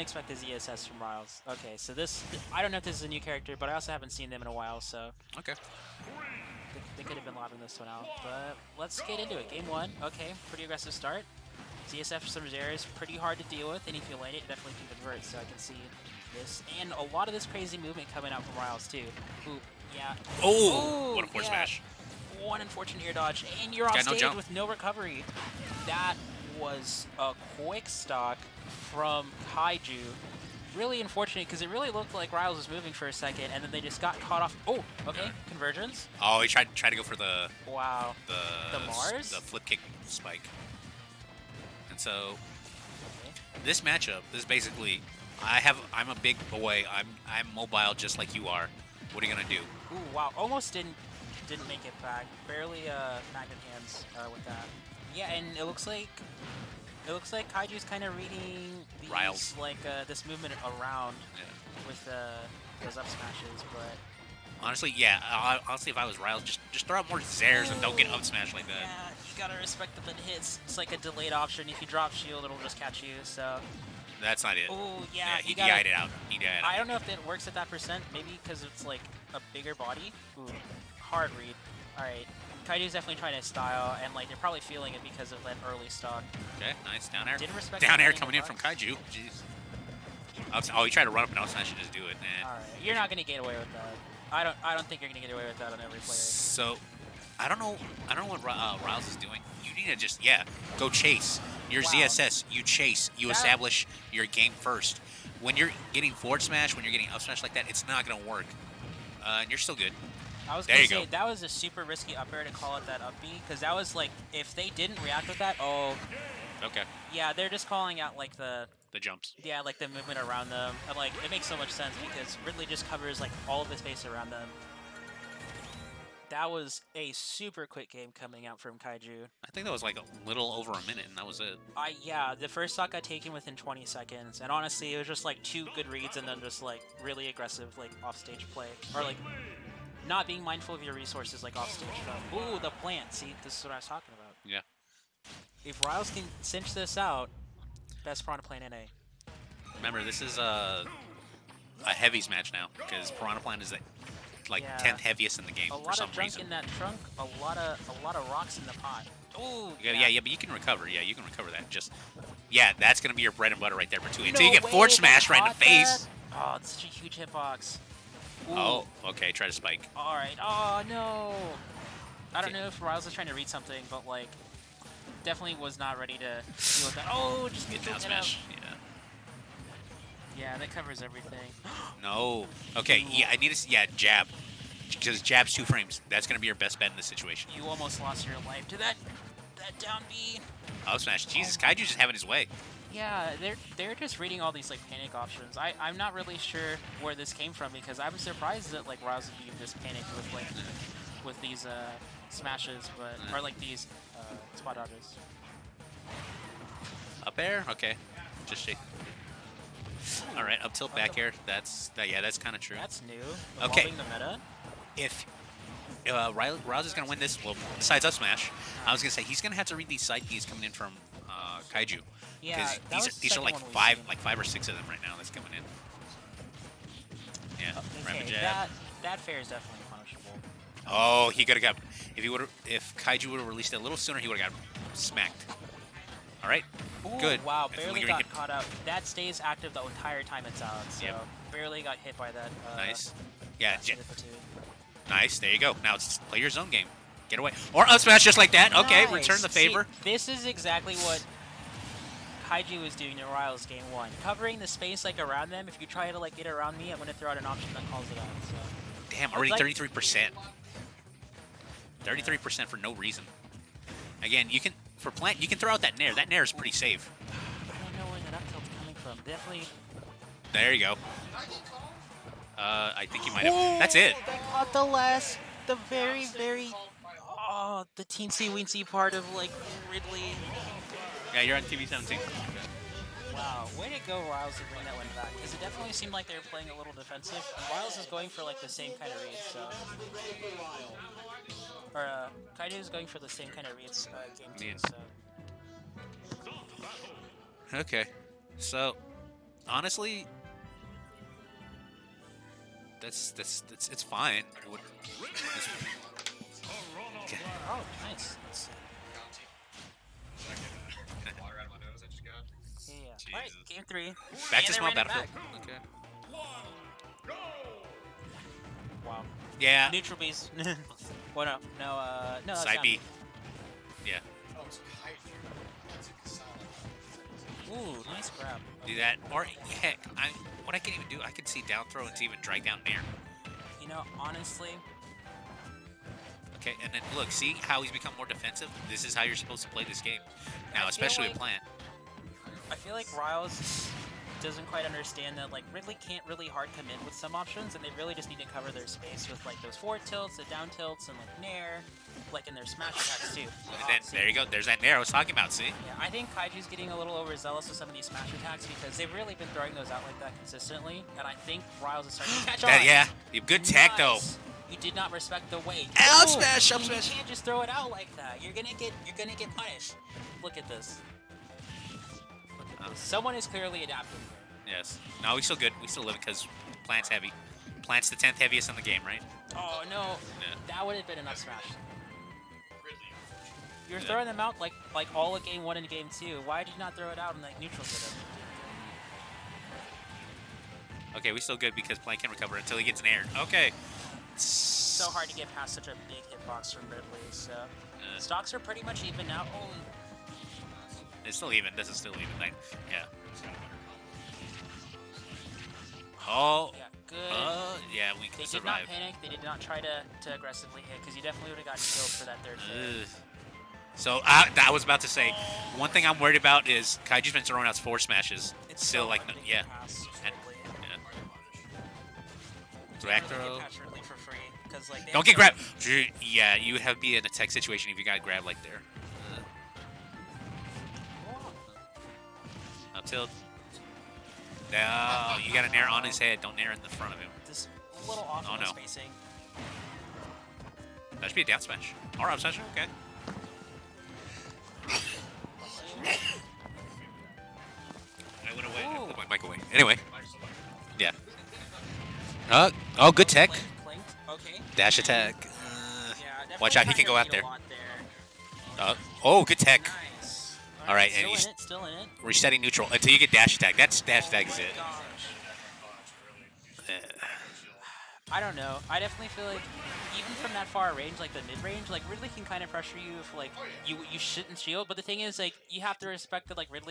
expect the ZSS from Riles. Okay, so this, I don't know if this is a new character, but I also haven't seen them in a while, so Okay. they, they could have been lobbing this one out. But let's get into it. Game one. Okay, pretty aggressive start. ZSF some is pretty hard to deal with, and if you land it, definitely can convert. So I can see this, and a lot of this crazy movement coming out from Riles too. Ooh, yeah. Oh, Ooh, what a force yeah. smash. One unfortunate air dodge, and you're off Got no stage with no recovery. That was a quick stock from Kaiju. Really unfortunate because it really looked like Riles was moving for a second, and then they just got caught off. Oh, okay, Yeah. convergence. Oh, he tried tried to go for the Wow. the The Mars? the flip kick spike. And so Okay. this matchup is basically I have I'm a big boy. I'm I'm mobile just like you are. What are you gonna do? Ooh, wow, almost didn't didn't make it back. Barely uh, magnet hands uh, with that. Yeah, and it looks like it looks like Kaiju's kind of reading these, Riles. like uh, this movement around Yeah. with uh, those up smashes, but Honestly, yeah. I, honestly, if I was Riles, just just throw out more Zairs and don't get up smash like that. yeah, you gotta respect that it hits. It's like a delayed option. If you drop shield, it'll just catch you. So, That's not it. oh yeah, he you gotta, DI'd it out. He DI'd it I don't know if it works at that percent. Maybe because it's like a bigger body. Ooh, hard read. All right, Kaiju's definitely trying to style, and like they're probably feeling it because of that early stock. Okay, nice down air. Didn't respect Down air coming in from. Kaiju. Jeez. Ups- Oh, he tried to run up and out smash and just do it. Nah. All right, you're not gonna get away with that. I don't. I don't think you're gonna get away with that on every player. So, I don't know. I don't know what uh, Riles is doing. You need to just yeah, go chase your Wow. ZSS. You chase. You That- establish your game first. When you're getting forward smash, when you're getting up smash like that, it's not gonna work. Uh, and you're still good. I was There gonna you say go. that was a super risky up air to call it that up B, because that was like if they didn't react with that, oh Okay. yeah, they're just calling out like the The jumps. yeah like the movement around them, and like it makes so much sense because Ridley just covers like all of the space around them. That was a super quick game coming out from Kaiju. I think that was like a little over a minute, and that was it. I yeah, the first stock got taken within 20 seconds, and honestly, it was just like two good reads and then just like really aggressive like offstage play or like not being mindful of your resources like offstage stuff. Ooh, the plant. See, this is what I was talking about. Yeah. If Riles can cinch this out, best Piranha Plant NA. Remember, this is a a heavies match now because Piranha Plant is the like Yeah. tenth heaviest in the game A for lot some of junk reason. in that trunk. A lot of a lot of rocks in the pot. Ooh, Yeah, yeah, yeah, but you can recover. Yeah, you can recover that. Just, yeah, that's gonna be your bread and butter right there for two. Until you get forward smash right in the face. that? Oh, it's such a huge hitbox. Ooh. Oh, okay. Try to spike. All right. Oh no. I don't know if Riles was trying to read something, but like, definitely was not ready to deal with that. Oh, just Get down smash. Yeah. Yeah, that covers everything. No. Okay. Yeah, I need to. Yeah, jab. Because jab's two frames. That's gonna be your best bet in this situation. You almost lost your life to that that down B. Up smash. Jesus, oh. Kaiju's just having his way. Yeah, they're they're just reading all these like panic options. I I'm not really sure where this came from because I'm surprised that like would be this panicked with like with these uh smashes, but or like these uh, spot dodges. Up air. Okay. Just shake. All right. Up tilt, back air. That's that. Yeah, that's kind of true. That's new. Okay. The meta. if uh, Riley, Rouse is going to win this, well, besides up smash, I was going to say he's going to have to read these side keys coming in from Kaiju. Yeah, Because these are, the these are like five, seen. like five or six of them right now that's coming in. Yeah, Rapid Okay, that that fair is definitely punishable. Oh, he could have got. If he would have, if Kaiju would have released it a little sooner, he would have got smacked. All right, Ooh, good. Wow, barely got hit- caught out. That stays active the entire time it's out. So Yep. barely got hit by that. Uh, Nice. Yeah, Platoon. nice. There you go. Now it's play your zone game. Get away. Or up smash just like that. Okay, Nice. return the See, favor. this is exactly what Kaiju was doing in Riles game one, covering the space like around them. If you try to like get around me, I'm gonna throw out an option that calls it out. So. Damn, already 33%. 33% for no reason. Again, you can for plant you can throw out that nair. That nair is pretty safe. I don't know where that up tilt's coming from. Definitely. There you go. Uh, I think you might have. That's it. They caught the last, the very, very, oh, the teensy weensy part of like Ridley. Yeah, you're on TV 17. Wow, way to go, Riles, to bring that one back. Because it definitely seemed like they were playing a little defensive. Riles is going for like the same kind of reads, so. Or uh, Kaiju is going for the same kind of reads uh, game two, so. Okay. So, honestly, that's that's that's it's fine. It would- it's- Oh, nice. Let's see. Water out of my nose, I just got. Yeah, yeah. All right, Jesus. game three. Back And to small battlefield. back. Okay. Wow. Yeah. Neutral B's. what no, no, uh, no. that's Side B. Yeah. Oh, it's Kaiju. That's a solid. Ooh, nice grab. Do that. Or heck, I what I can even do, I can see down throw and even drag down nair. You know, honestly, Okay, and then look, see how he's become more defensive? This is how you're supposed to play this game. Now, especially like- with Plant. I feel like Riles doesn't quite understand that like Ridley can't really hard come in with some options, and they really just need to cover their space with like those forward tilts, the down tilts, and like Nair, like in their smash attacks too. And Uh, then there you go. There's that nair I was talking about. See? Yeah, I think Kaiju's getting a little overzealous with some of these smash attacks because they've really been throwing those out like that consistently, and I think Riles is starting to catch That, on. yeah. Good tech though. You did not respect the weight. Up No, smash, up you can't just throw it out like that. You're gonna get you're gonna get punished. Look at this. Look at this. Someone is clearly adapting. Yes. No, we still good. We still live because Plant's heavy. Plant's the 10th heaviest in the game, right? Oh no, Yeah. that would have been enough smash. Ridley. You're Yeah. throwing them out like like all of game one and game two. Why did you not throw it out in like neutral to them? Okay, we still good because Plant can recover until he gets an air. Okay. So hard to get past such a big hitbox from Ridley. So Uh, stocks are pretty much even now. Oh, it's still even. This is still even. Like, yeah. Oh. yeah, good. Uh, yeah, we They can did not survive. panic. They did not try to, to aggressively hit because you definitely would have gotten killed for that third hit. So I, I was about to say, one thing I'm worried about is Kaiju's been throwing out four smashes. It's still like, no, yeah. And- yeah. You Back can't really throw. get past Ridley for free, 'cause, like, Don't get grabbed. Yeah, you would have be in a tech situation if you got grabbed like there. Up tilt. No, you got to nair on his head. Don't nair in the front of him. This a little off Oh, no. spacing. That should be a down smash. Or up smash. Okay. I went away. I put my mic away. Anyway. Yeah. Uh, oh, good tech. Clinked, clinked. Okay. Dash attack. Uh, Watch out, he can go out there. uh, oh, good tech. All right, and still he's- in it. Still in it. Resetting neutral until you get dash attack. That's dash attack is Oh it. Uh, I don't know. I definitely feel like even from that far range, like the mid range, like Ridley can kind of pressure you if like you you shouldn't shield. But the thing is, like you have to respect that like Ridley